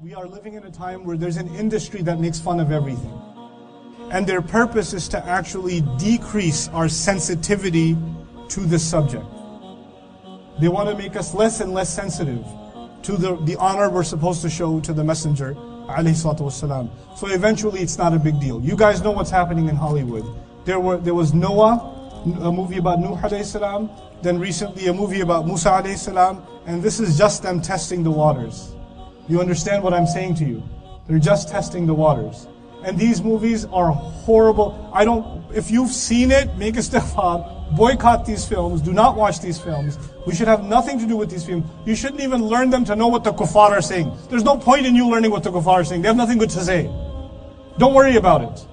We are living in a time where there's an industry that makes fun of everything. And their purpose is to actually decrease our sensitivity to the subject. They want to make us less and less sensitive to the, the honor we're supposed to show to the messenger. So eventually it's not a big deal. You guys know what's happening in Hollywood. There, were, there was Noah, a movie about Nuh alayhi salam, then recently a movie about Musa alayhi salam, and this is just them testing the waters. You understand what I'm saying to you? They're just testing the waters. And these movies are horrible. I don't, if you've seen it, make istighfar, boycott these films, do not watch these films. We should have nothing to do with these films. You shouldn't even learn them to know what the kuffar are saying. There's no point in you learning what the kuffar are saying. They have nothing good to say. Don't worry about it.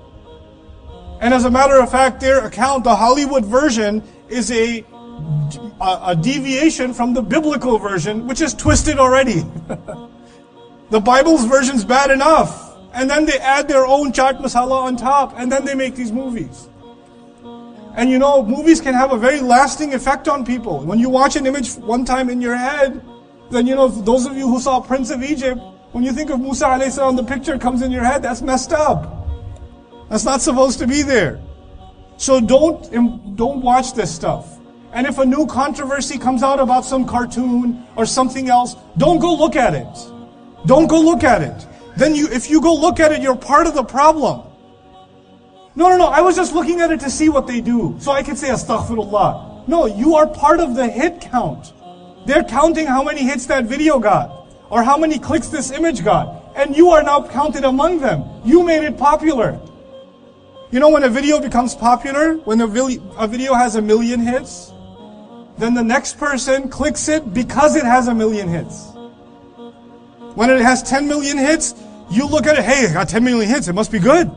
And as a matter of fact, their account, the Hollywood version, is a, a, a deviation from the biblical version, which is twisted already. The Bible's version's bad enough. And then they add their own chaat masala on top, and then they make these movies. And you know, movies can have a very lasting effect on people. When you watch an image one time in your head, then you know, those of you who saw Prince of Egypt, when you think of Musa alayhi the picture comes in your head, that's messed up. That's not supposed to be there. So don't, don't watch this stuff. And if a new controversy comes out about some cartoon or something else, don't go look at it. Don't go look at it. Then you, if you go look at it, you're part of the problem. No, no, no. I was just looking at it to see what they do. So I can say astaghfirullah. No, you are part of the hit count. They're counting how many hits that video got. Or how many clicks this image got. And you are now counted among them. You made it popular. You know when a video becomes popular, when a, a video has a million hits, then the next person clicks it because it has a million hits. When it has 10 million hits, you look at it, hey, it got 10 million hits, it must be good.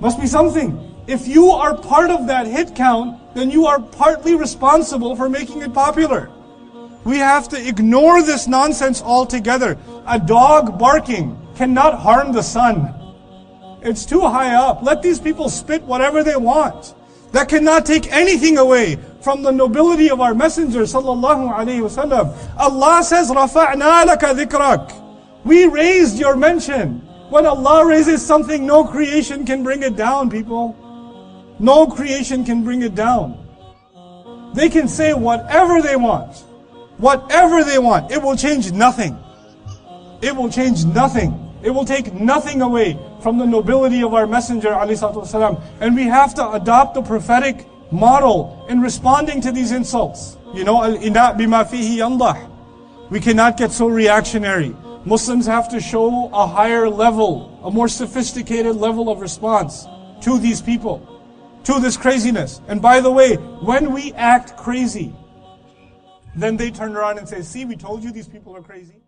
Must be something. If you are part of that hit count, then you are partly responsible for making it popular. We have to ignore this nonsense altogether. A dog barking cannot harm the sun. It's too high up. Let these people spit whatever they want. That cannot take anything away from the nobility of our Messenger sallallahu alaihi wasallam. Allah says, "Rafa'na laka dhikrak." We raised your mention. When Allah raises something, no creation can bring it down, people. No creation can bring it down. They can say whatever they want. Whatever they want. It will change nothing. It will change nothing. It will take nothing away from the nobility of our Messenger والسلام. And we have to adopt the prophetic model in responding to these insults. You know, al-ina. We cannot get so reactionary. Muslims have to show a higher level, a more sophisticated level of response to these people, to this craziness. And by the way, when we act crazy, then they turn around and say, see, we told you these people are crazy.